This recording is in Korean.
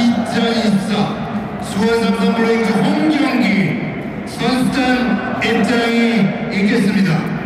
2024 수원 삼성 블레이즈 홈 경기 선수단 입장이 있겠습니다.